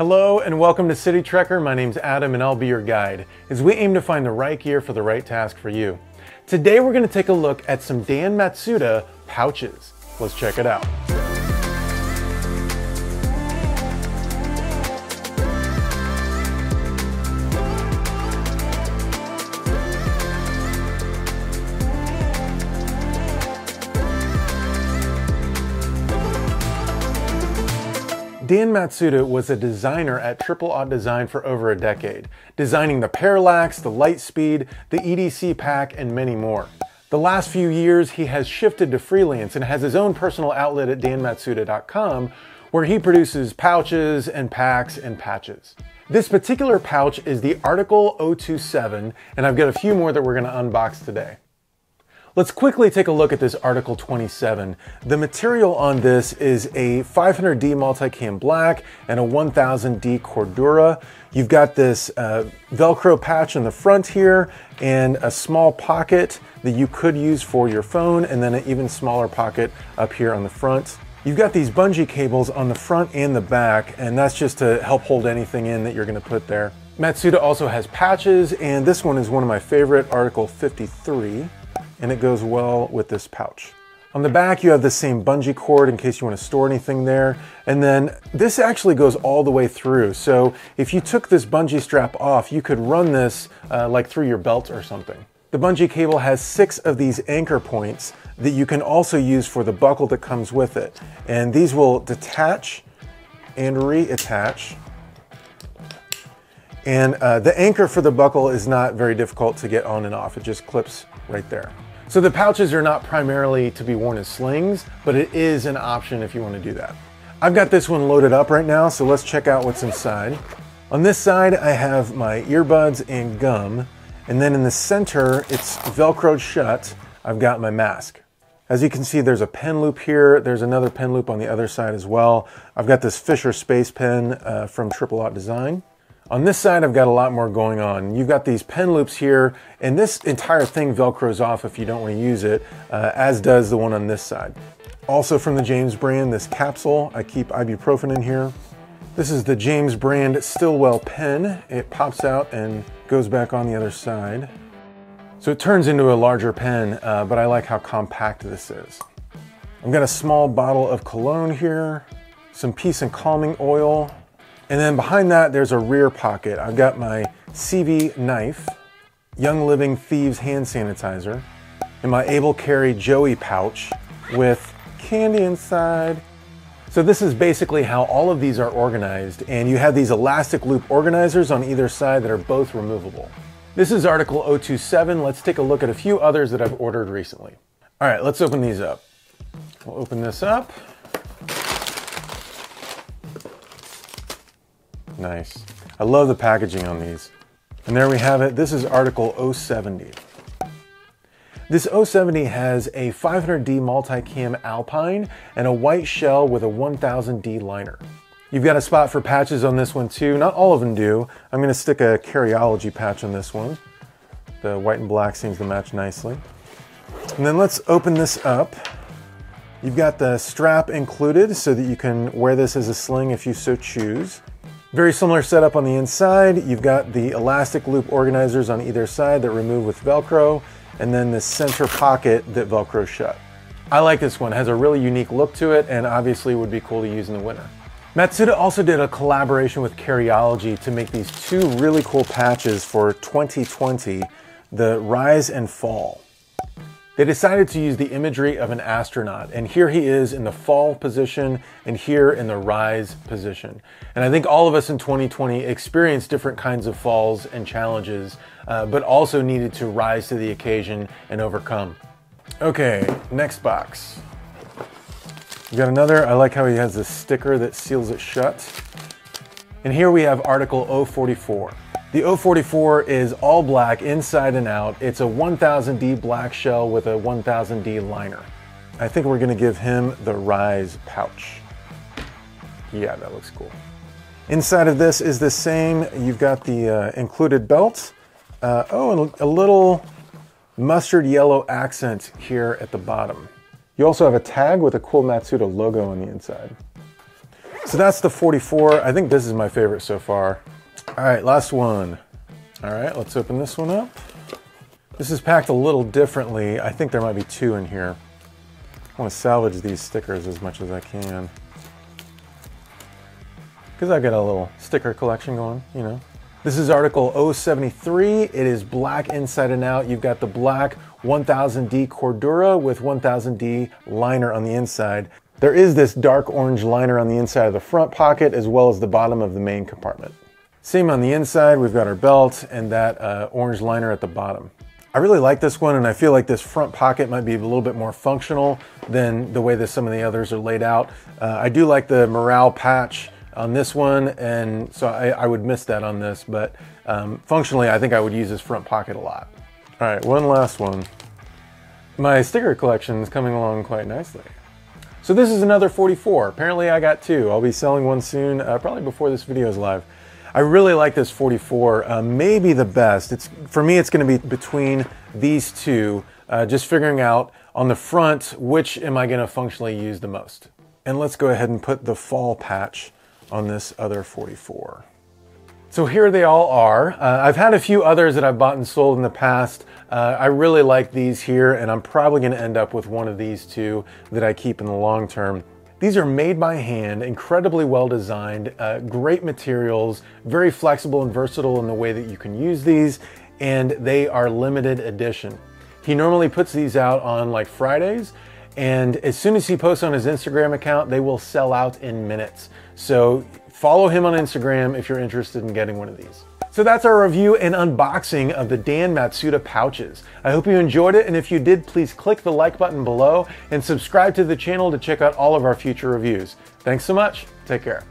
Hello and welcome to City Trekker. My name's Adam and I'll be your guide as we aim to find the right gear for the right task for you. Today we're going to take a look at some Dan Matsuda pouches. Let's check it out. Dan Matsuda was a designer at Triple Aught Design for over a decade, designing the Parallax, the Lightspeed, the EDC pack, and many more. The last few years, he has shifted to freelance and has his own personal outlet at danmatsuda.com where he produces pouches and packs and patches. This particular pouch is the Article 027, and I've got a few more that we're gonna unbox today. Let's quickly take a look at this Article 27. The material on this is a 500D multicam black and a 1000D Cordura. You've got this uh, Velcro patch in the front here and a small pocket that you could use for your phone and then an even smaller pocket up here on the front. You've got these bungee cables on the front and the back and that's just to help hold anything in that you're gonna put there. Matsuda also has patches and this one is one of my favorite, Article 53 and it goes well with this pouch. On the back, you have the same bungee cord in case you want to store anything there. And then this actually goes all the way through. So if you took this bungee strap off, you could run this uh, like through your belt or something. The bungee cable has six of these anchor points that you can also use for the buckle that comes with it. And these will detach and reattach. And uh, the anchor for the buckle is not very difficult to get on and off. It just clips right there. So the pouches are not primarily to be worn as slings, but it is an option if you want to do that. I've got this one loaded up right now, so let's check out what's inside. On this side, I have my earbuds and gum, and then in the center, it's Velcroed shut. I've got my mask. As you can see, there's a pen loop here. There's another pen loop on the other side as well. I've got this Fisher Space Pen uh, from Triple Aught Design. On this side, I've got a lot more going on. You've got these pen loops here, and this entire thing Velcros off if you don't want to use it, uh, as does the one on this side. Also from the James brand, this capsule, I keep ibuprofen in here. This is the James brand Stillwell pen. It pops out and goes back on the other side. So it turns into a larger pen, uh, but I like how compact this is. I've got a small bottle of cologne here, some peace and calming oil, and then behind that, there's a rear pocket. I've got my CIVIVI knife, Young Living Thieves hand sanitizer, and my Able Carry Joey pouch with candy inside. So this is basically how all of these are organized, and you have these elastic loop organizers on either side that are both removable. This is Article 027. Let's take a look at a few others that I've ordered recently. All right, let's open these up. We'll open this up. Nice. I love the packaging on these. And there we have it. This is Article 070. This 070 has a 500D multicam Alpine and a white shell with a 1000D liner. You've got a spot for patches on this one too. Not all of them do. I'm gonna stick a Carryology patch on this one. The white and black seems to match nicely. And then let's open this up. You've got the strap included so that you can wear this as a sling if you so choose. Very similar setup on the inside. You've got the elastic loop organizers on either side that remove with Velcro, and then the center pocket that Velcro shut. I like this one, it has a really unique look to it, and obviously would be cool to use in the winter. Matsuda also did a collaboration with Carryology to make these two really cool patches for 2020, the Rise and Fall. They decided to use the imagery of an astronaut, and here he is in the fall position and here in the rise position. And I think all of us in 2020 experienced different kinds of falls and challenges, uh, but also needed to rise to the occasion and overcome. Okay, next box. We got another, I like how he has this sticker that seals it shut. And here we have Article 044. The 044 is all black inside and out. It's a 1000D black shell with a 1000D liner. I think we're gonna give him the Rise pouch. Yeah, that looks cool. Inside of this is the same. You've got the uh, included belt. Uh, oh, and a little mustard yellow accent here at the bottom. You also have a tag with a cool Matsuda logo on the inside. So that's the 44. I think this is my favorite so far. All right, last one. All right, let's open this one up. This is packed a little differently. I think there might be two in here. I want to salvage these stickers as much as I can. Because I've got a little sticker collection going, you know. This is article 073. It is black inside and out. You've got the black 1000D Cordura with 1000D liner on the inside. There is this dark orange liner on the inside of the front pocket as well as the bottom of the main compartment. Same on the inside, we've got our belt and that uh, orange liner at the bottom. I really like this one and I feel like this front pocket might be a little bit more functional than the way that some of the others are laid out. Uh, I do like the morale patch on this one and so I, I would miss that on this, but um, functionally I think I would use this front pocket a lot. All right, one last one. My sticker collection is coming along quite nicely. So this is another 44. Apparently I got two. I'll be selling one soon, uh, probably before this video is live. I really like this 44, uh, maybe the best. It's For me, it's gonna be between these two, uh, just figuring out on the front, which am I gonna functionally use the most. And let's go ahead and put the fall patch on this other 44. So here they all are. Uh, I've had a few others that I've bought and sold in the past. Uh, I really like these here and I'm probably gonna end up with one of these two that I keep in the long term. These are made by hand, incredibly well designed, uh, great materials, very flexible and versatile in the way that you can use these, and they are limited edition. He normally puts these out on like Fridays, and as soon as he posts on his Instagram account, they will sell out in minutes. So Follow him on Instagram if you're interested in getting one of these. So that's our review and unboxing of the Dan Matsuda pouches. I hope you enjoyed it, and if you did, please click the like button below and subscribe to the channel to check out all of our future reviews. Thanks so much. Take care.